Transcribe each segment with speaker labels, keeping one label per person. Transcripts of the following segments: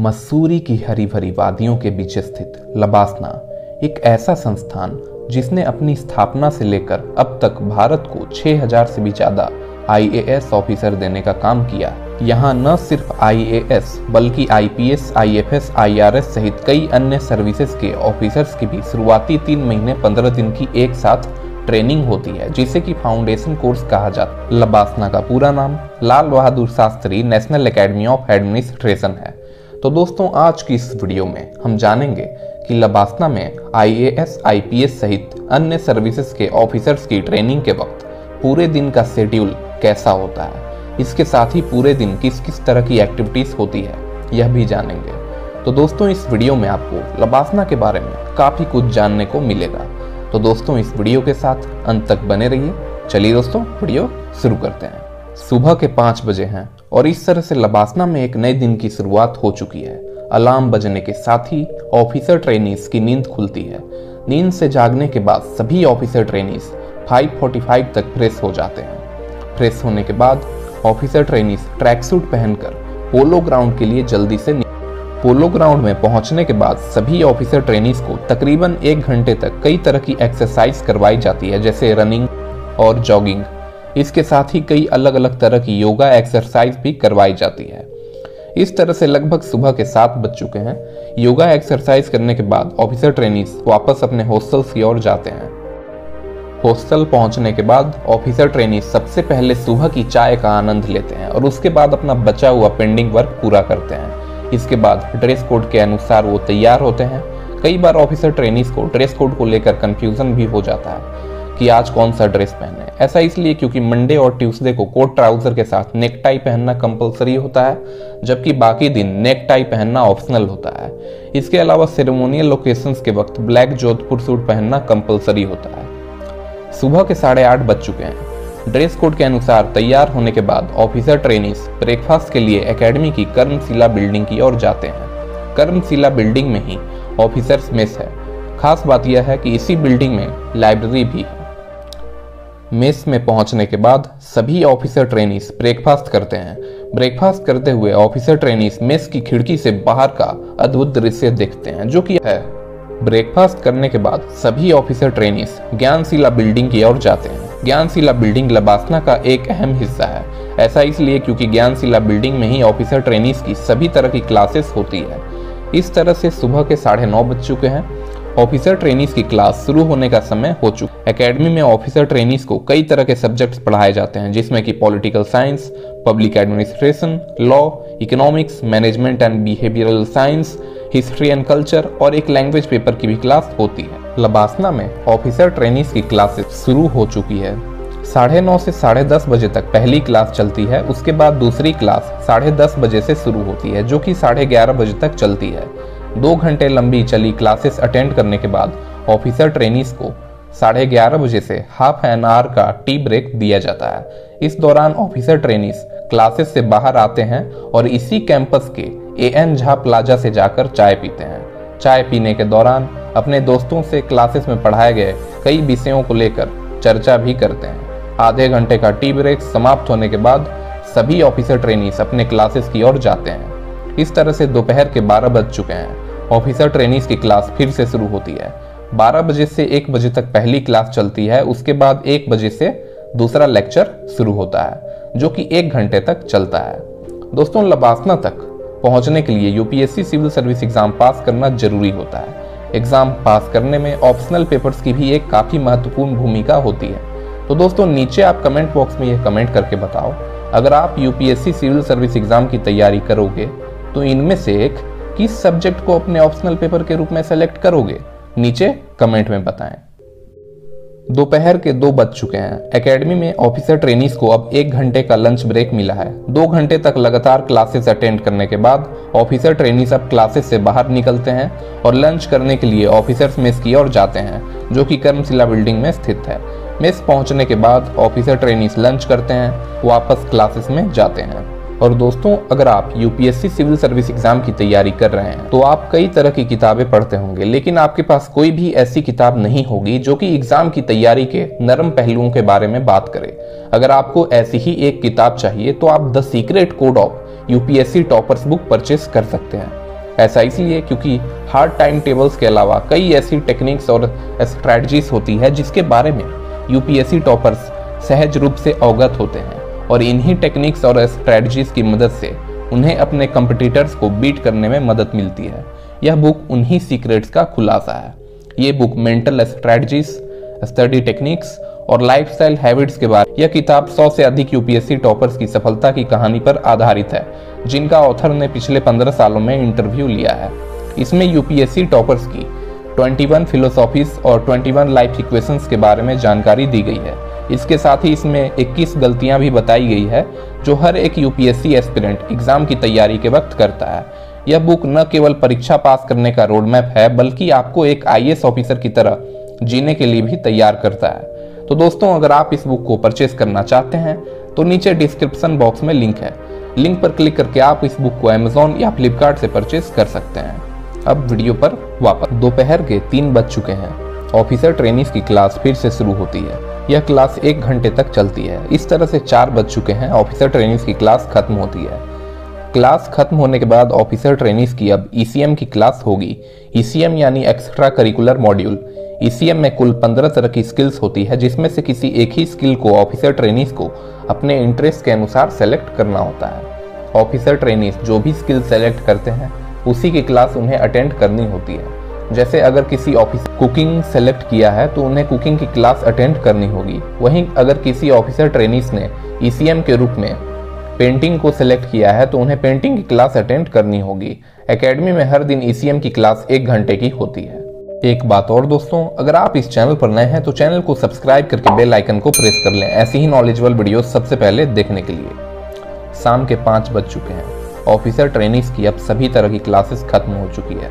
Speaker 1: मसूरी की हरी भरी वादियों के बीच स्थित लबासना एक ऐसा संस्थान जिसने अपनी स्थापना से लेकर अब तक भारत को 6000 से भी ज़्यादा आईएएस ऑफिसर देने का काम किया। यहाँ न सिर्फ़ आईएएस बल्कि आईपीएस, आईएफएस, आईआरएस सहित कई अन्य सर्विसेज़ के ऑफिसर्स की भी शुरुआती तीन महीने पंद्रह दिन की एक साथ ट्रेनिंग होती है जिसे कि फाउंडेशन कोर्स कहा जाता है। लबासना का पूरा नाम Lal Bahadur Shastri national academy of administration है। तो दोस्तों आज की इस वीडियो में हम जानेंगे कि लबासना में आईएएस, आईपीएस सहित अन्य सर्विसेज़ के ऑफिसर्स की ट्रेनिंग के वक्त पूरे दिन का शेड्यूल कैसा होता है। इसके साथ ही पूरे दिन किस किस तरह की एक्टिविटीज़ होती है यह भी जानेंगे। तो दोस्तों इस वीडियो में आपको लबासना के बारे में काफ़ी कुछ जानने को मिलेगा। तो दोस्तों इस वीडियो के साथ अंत तक बने रहिए। चलिए दोस्तों वीडियो शुरू करते हैं। सुबह के पाँच बजे हैं। और इस तरह से लबासना में एक नए दिन की शुरुआत हो चुकी है। अलार्म बजने के साथ ही ऑफिसर ट्रेनिस की नींद खुलती है। नींद से जागने के बाद सभी ऑफिसर ट्रेनिस 5:45 तक फ्रेश हो जाते हैं। फ्रेश होने के बाद ऑफिसर ट्रेनिस ट्रैक सूट पहनकर पोलो ग्राउंड के लिए जल्दी से पोलो ग्राउंड में पहुँचने के बाद सभी ऑफिसर ट्रेनिस को तकरीबन एक घंटे तक कई तरह की एक्सरसाइज करवाई जाती है, जैसे रनिंग और जॉगिंग। इसके साथ ही कई अलग अलग तरह की योगा एक्सरसाइज भी करवाई जाती है। इस तरह से लगभग सुबह के सात बज चुके हैं। योगा एक्सरसाइज करने के बाद ऑफिसर ट्रेनिस वापस अपने हॉस्टल की ओर जाते हैं। हॉस्टल पहुँचने के बाद ऑफिसर ट्रेनिस सबसे पहले सुबह की चाय का आनंद लेते हैं और उसके बाद अपना बचा हुआ पेंडिंग वर्क पूरा करते हैं। इसके बाद ड्रेस कोड के अनुसार वो तैयार होते हैं। कई बार ऑफिसर ट्रेनिस को ड्रेस कोड को लेकर कंफ्यूजन भी हो जाता है। कि आज कौन सा ड्रेस पहने ऐसा इसलिए क्योंकि मंडे और ट्यूसडे को कोट ट्राउज़र के साथ नेक टाई पहनना कंपलसरी होता है, जबकि बाकी दिन नेक टाई पहनना ऑप्शनल होता है। इसके अलावा सेरेमोनियल लोकेशंस के वक्त ब्लैक जोधपुर सूट पहनना कंपलसरी होता है। सुबह के साढ़े आठ बज चुके हैं। ड्रेस कोड के अनुसार तैयार होने के बाद ऑफिसर ट्रेनिस ब्रेकफास्ट के लिए एकेडमी की कर्मशिला बिल्डिंग की ओर जाते हैं। कर्मशिला बिल्डिंग में ही ऑफिसर्स मेस है। खास बात यह है कि इसी बिल्डिंग में लाइब्रेरी भी है। मेस में पहुँचने के बाद सभी ऑफिसर ट्रेनिस ब्रेकफास्ट करते हैं। ब्रेकफास्ट करते हुए ऑफिसर ट्रेनिस मेस की खिड़की से बाहर का अद्भुत दृश्य देखते हैं, जो कि है। ब्रेकफास्ट करने के बाद सभी ऑफिसर ट्रेनिस ज्ञानशिला बिल्डिंग की ओर जाते हैं। ज्ञानशिला बिल्डिंग लबासना का एक अहम हिस्सा है। ऐसा इसलिए क्योंकि ज्ञानशिला बिल्डिंग में ही ऑफिसर ट्रेनिस की सभी तरह की क्लासेस होती है। इस तरह से सुबह के साढ़े नौ बज चुके हैं। ऑफिसर ट्रेनिस की क्लास शुरू होने का समय हो चुका एकेडमी में ऑफिसर ट्रेनिस को कई तरह के सब्जेक्ट्स पढ़ाए जाते हैं, जिसमें कि political science public administration law economics management and behavioural science history and culture और एक लैंग्वेज पेपर की भी क्लास होती है। लबासना में ऑफिसर ट्रेनिस की क्लासेस शुरू हो चुकी है। साढ़े नौ से साढ़े दस बजे तक पहली क्लास चलती है, उसके बाद दूसरी क्लास साढ़े दस बजे से शुरू होती है, जो कि साढ़े ग्यारह बजे तक चलती है। दो घंटे लंबी चली क्लासेस अटेंड करने के बाद ऑफिसर ट्रेनिस को साढ़े ग्यारह बजे से हाफ़ एन आवर का टी ब्रेक दिया जाता है। इस दौरान ऑफिसर ट्रेनिस क्लासेस से बाहर आते हैं और इसी कैंपस के ए एन झा प्लाजा से जाकर चाय पीते हैं। चाय पीने के दौरान अपने दोस्तों से क्लासेस में पढ़ाए गए कई विषयों को लेकर चर्चा भी करते हैं। आधे घंटे का टी ब्रेक समाप्त होने के बाद सभी ऑफिसर ट्रेनिस अपने क्लासेस की ओर जाते हैं। इस तरह से दोपहर के 12 बज चुके हैं। ऑफिसर ट्रेनिस की क्लास फिर से शुरू होती है। 12 बजे से 1 बजे तक पहली क्लास चलती है, उसके बाद 1 बजे से दूसरा लेक्चर शुरू होता है, जो कि एक घंटे तक चलता है। दोस्तों, लबासना तक पहुँचने के लिए UPSC civil service exam pass करना ज़रूरी होता है। एग्ज़ाम पास करने में ऑप्शनल पेपर्स की भी एक काफ़ी महत्वपूर्ण भूमिका होती है। तो दोस्तों, नीचे आप कमेंट बॉक्स में यह कमेंट करके बताओ, अगर आप यूपीएससी सिविल सर्विस एग्ज़ाम की तैयारी करोगे तो इनमें से एक, किस सब्जेक्ट को अपने ऑप्शनल पेपर के रूप में सेलेक्ट करोगे? नीचे कमेंट में बताएँ। दोपहर के दो बज चुके हैं। एकेडमी में ऑफिसर ट्रेनिस को अब एक घंटे का लंच ब्रेक मिला है। दो घंटे तक लगातार क्लासेस अटेंड करने के बाद ऑफिसर ट्रेनिस अब क्लासेस से बाहर निकलते हैं और लंच करने के लिए ऑफिसर्स मेस की ओर जाते हैं, जो कि कर्मशिला बिल्डिंग में स्थित है। मेस पहुँचने के बाद ऑफिसर ट्रेनिस लंच करते हैं, वापस क्लासेस में जाते हैं। और दोस्तों, अगर आप यूपीएससी सिविल सर्विस एग्ज़ाम की तैयारी कर रहे हैं तो आप कई तरह की किताबें पढ़ते होंगे, लेकिन आपके पास कोई भी ऐसी किताब नहीं होगी जो कि एग्ज़ाम की तैयारी के नरम पहलुओं के बारे में बात करे। अगर आपको ऐसी ही एक किताब चाहिए तो आप the secret code of UPSC toppers book purchase कर सकते हैं। ऐसा इसलिए क्योंकि हार्ड टाइम टेबल्स के अलावा कई ऐसी टेक्निक्स और स्ट्रैटेजीज होती है जिसके बारे में यूपीएससी टॉपर्स सहज रूप से अवगत होते हैं। और इन्हीं टेक्निक्स और स्ट्रैटेजीज की मदद से उन्हें अपने कंपटीटर्स को बीट करने में मदद मिलती है। यह बुक उन्हीं सीक्रेट्स का खुलासा है। ये book mental strategies study techniques और लाइफस्टाइल हैबिट्स के बारे यह किताब 100 से अधिक यूपीएससी टॉपर्स की सफलता की कहानी पर आधारित है, जिनका ऑथर ने पिछले 15 सालों में इंटरव्यू लिया है। इसमें यूपीएससी टॉपर्स की 21 फिलोसॉफीज और 21 लाइफ इक्वेशंस के बारे में जानकारी दी गई है। इसके साथ ही इसमें 21 गलतियाँ भी बताई गई है, जो हर एक यूपीएससी एस्पिरेंट एग्ज़ाम की तैयारी के वक्त करता है। यह बुक न केवल परीक्षा पास करने का रोड मैप है, बल्कि आपको एक आई ऑफिसर की तरह जीने के लिए भी तैयार करता है। तो दोस्तों, अगर आप इस बुक को परचेस करना चाहते हैं तो नीचे डिस्क्रिप्शन बॉक्स में लिंक है। लिंक पर क्लिक करके आप इस बुक को अमेजोन या फ्लिपकार्ट से परचेज कर सकते हैं। अब वीडियो पर वापस। दोपहर के तीन बज चुके हैं। ऑफिसर ट्रेनिंग की क्लास फिर से शुरू होती है। यह क्लास एक घंटे तक चलती है। इस तरह से चार बज चुके हैं। ऑफिसर ट्रेनिंग की क्लास खत्म होती है। क्लास खत्म होने के बाद ऑफिसर ट्रेनिंग की अब ईसीएम की क्लास होगी। ईसीएम यानी एक्स्ट्रा करिकुलर मॉड्यूल। ईसीएम में कुल पंद्रह तरह की स्किल्स होती है, जिसमें से किसी एक ही स्किल को ऑफिसर ट्रेनिंग को अपने इंटरेस्ट के अनुसार सेलेक्ट करना होता है। ऑफिसर ट्रेनिंग जो भी स्किल सेलेक्ट करते हैं, उसी की क्लास उन्हें अटेंड करनी होती है। जैसे अगर किसी ऑफ़िस कुकिंग सेलेक्ट किया है तो उन्हें कुकिंग की क्लास अटेंड करनी होगी। वहीं अगर किसी ऑफिसर ट्रेनिस ने ईसीएम के रूप में पेंटिंग को सिलेक्ट किया है तो उन्हें पेंटिंग की क्लास अटेंड करनी होगी। एकेडमी में हर दिन ईसीएम की क्लास एक घंटे की होती है। एक बात और दोस्तों, अगर आप इस चैनल पर नए हैं तो चैनल को सब्सक्राइब करके बेल आइकन को प्रेस कर लें। ऐसी ही नॉलेजेबल वीडियो सबसे पहले देखने के लिए। शाम के पाँच बज चुके हैं। ऑफिसर ट्रेनिंग्स की अब सभी तरह की क्लासेस खत्म हो चुकी है।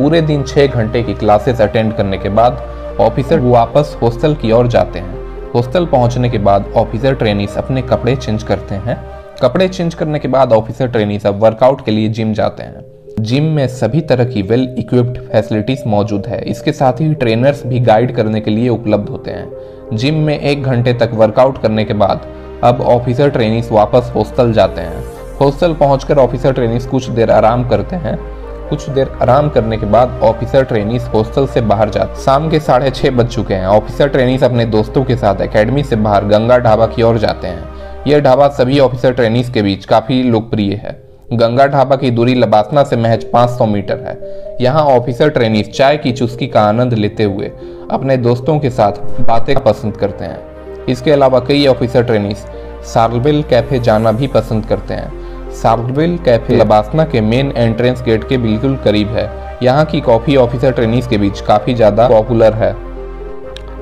Speaker 1: पूरे दिन छः घंटे की क्लासेस अटेंड करने के बाद ऑफिसर वापस हॉस्टल की ओर जाते हैं। हॉस्टल पहुँचने के बाद ऑफिसर ट्रेनिस अपने कपड़े चेंज करते हैं। कपड़े चेंज करने के बाद ऑफिसर ट्रेनिस अब वर्कआउट के लिए जिम जाते हैं। जिम में सभी तरह की वेल इक्विप्ड फैसिलिटीज़ मौजूद है। इसके साथ ही ट्रेनर्स भी गाइड करने के लिए उपलब्ध होते हैं। जिम में एक घंटे तक वर्कआउट करने के बाद अब ऑफिसर ट्रेनिस वापस हॉस्टल जाते हैं। हॉस्टल पहुंचकर ऑफिसर ट्रेनिस कुछ देर आराम करते हैं। कुछ देर आराम करने के बाद ऑफिसर ट्रेनिस हॉस्टल से बाहर जाते शाम के साढ़े छह बज चुके हैं। ऑफिसर ट्रेनिस अपने दोस्तों के साथ एकेडमी से बाहर गंगा ढाबा की ओर जाते हैं। यह ढाबा सभी ऑफिसर ट्रेनिस के बीच काफ़ी लोकप्रिय है। गंगा ढाबा की दूरी लबासना से महज 500 मीटर है। यहाँ ऑफिसर ट्रेनिस चाय की चुस्की का आनंद लेते हुए अपने दोस्तों के साथ बातें पसंद करते हैं। इसके अलावा कई ऑफिसर ट्रेनिस सार्लबिल कैफ़े जाना भी पसंद करते हैं। सार्कविल कैफ़े लबासना के मेन एंट्रेंस गेट के बिल्कुल करीब है। यहाँ की कॉफ़ी ऑफिसर ट्रेनिंग के बीच काफ़ी ज़्यादा पॉपुलर है।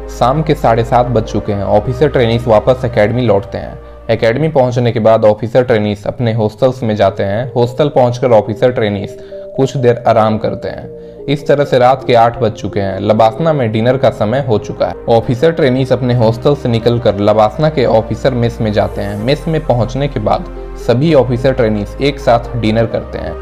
Speaker 1: शाम के साढ़े सात बज चुके हैं। ऑफिसर ट्रेनिंग वापस एकेडमी लौटते हैं। एकेडमी पहुँचने के बाद ऑफिसर ट्रेनिस अपने हॉस्टल्स में जाते हैं। हॉस्टल पहुंचकर ऑफिसर ट्रेनिस कुछ देर आराम करते हैं। इस तरह से रात के आठ बज चुके हैं। लबासना में डिनर का समय हो चुका है। ऑफिसर ट्रेनिस अपने हॉस्टल से निकलकर लबासना के ऑफिसर मेस में जाते हैं। मेस में पहुँचने के बाद सभी ऑफिसर ट्रेनिस एक साथ डिनर करते हैं।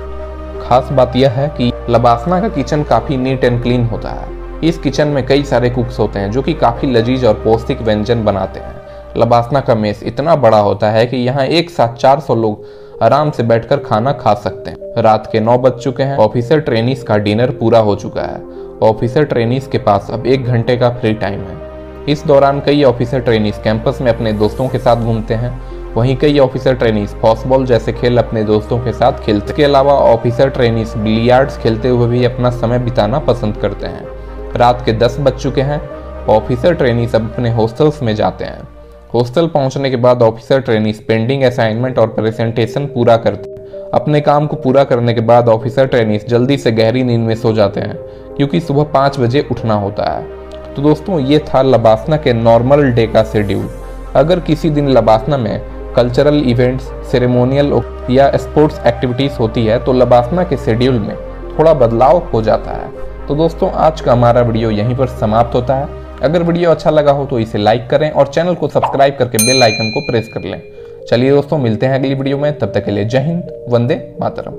Speaker 1: खास बात यह है कि लबासना का किचन काफ़ी नीट एंड क्लीन होता है। इस किचन में कई सारे कुक्स होते हैं जो कि काफ़ी लजीज और पौष्टिक व्यंजन बनाते हैं। लबासना का मेस इतना बड़ा होता है कि यहाँ एक साथ 400 लोग आराम से बैठकर खाना खा सकते हैं। रात के नौ बज चुके हैं। ऑफिसर ट्रेनिस का डिनर पूरा हो चुका है। ऑफिसर ट्रेनिस के पास अब एक घंटे का फ्री टाइम है। इस दौरान कई ऑफिसर ट्रेनिस कैंपस में अपने दोस्तों के साथ घूमते हैं। वहीं कई ऑफिसर ट्रेनिस फॉसबॉल जैसे खेल अपने दोस्तों के साथ खेलते के अलावा ऑफिसर ट्रेनिस बिलियार्ड्स खेलते हुए भी अपना समय बिताना पसंद करते हैं। रात के दस बज चुके हैं। ऑफिसर ट्रेनिस अब अपने हॉस्टल्स में जाते हैं। हॉस्टल पहुँचने के बाद ऑफिसर ट्रेनिस पेंडिंग असाइनमेंट और प्रेजेंटेशन पूरा करते हैं। अपने काम को पूरा करने के बाद ऑफिसर ट्रेनिस जल्दी से गहरी नींद में सो जाते हैं, क्योंकि सुबह पाँच बजे उठना होता है। तो दोस्तों, ये था लबासना के नॉर्मल डे का शेड्यूल अगर किसी दिन लबासना में कल्चरल इवेंट्स सेरेमोनियल या स्पोर्ट्स एक्टिविटीज़ होती है तो लबासना के शेड्यूल में थोड़ा बदलाव हो जाता है। तो दोस्तों, आज का हमारा वीडियो यहीं पर समाप्त होता है। अगर वीडियो अच्छा लगा हो तो इसे लाइक करें और चैनल को सब्सक्राइब करके बेल आइकन को प्रेस कर लें। चलिए दोस्तों, मिलते हैं अगली वीडियो में। तब तक के लिए जय हिंद, वंदे मातरम।